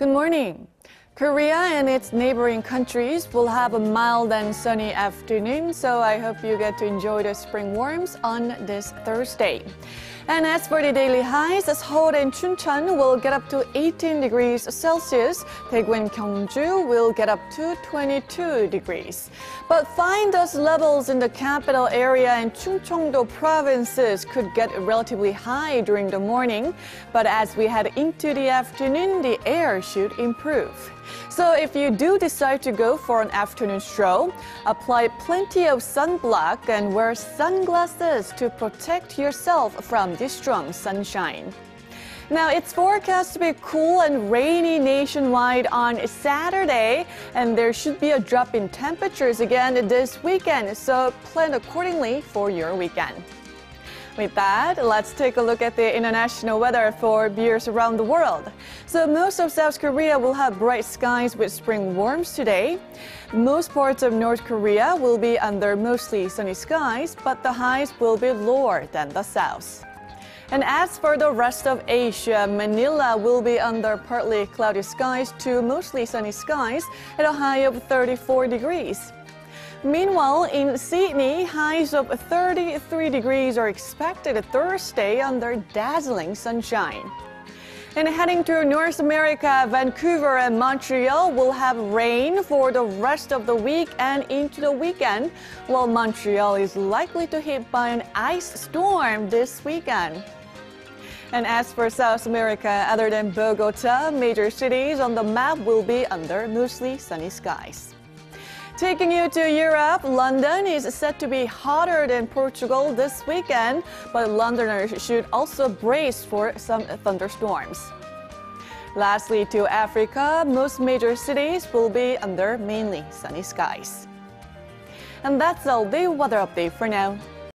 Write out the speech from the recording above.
Good morning. Korea and its neighboring countries will have a mild and sunny afternoon, so I hope you get to enjoy the spring warmth on this Thursday. And as for the daily highs, Seoul and Chuncheon will get up to 18 degrees Celsius. Daegu and Gyeongju will get up to 22 degrees. But fine dust levels in the capital area and Chungcheongdo provinces could get relatively high during the morning. But as we head into the afternoon, the air should improve. So if you do decide to go for an afternoon stroll, apply plenty of sunblock and wear sunglasses to protect yourself from the strong sunshine. Now, it's forecast to be cool and rainy nationwide on Saturday, and there should be a drop in temperatures again this weekend, so plan accordingly for your weekend. With that, let's take a look at the international weather for viewers around the world. So most of South Korea will have bright skies with spring warmth today. Most parts of North Korea will be under mostly sunny skies, but the highs will be lower than the south. And as for the rest of Asia, Manila will be under partly cloudy skies to mostly sunny skies at a high of 34 degrees. Meanwhile, in Sydney, highs of 33 degrees are expected Thursday under dazzling sunshine. And heading to North America, Vancouver and Montreal will have rain for the rest of the week and into the weekend, while Montreal is likely to hit by an ice storm this weekend. And as for South America, other than Bogota, major cities on the map will be under mostly sunny skies. Taking you to Europe, London is set to be hotter than Portugal this weekend, but Londoners should also brace for some thunderstorms. Lastly, to Africa, most major cities will be under mainly sunny skies. And that's all the weather update for now.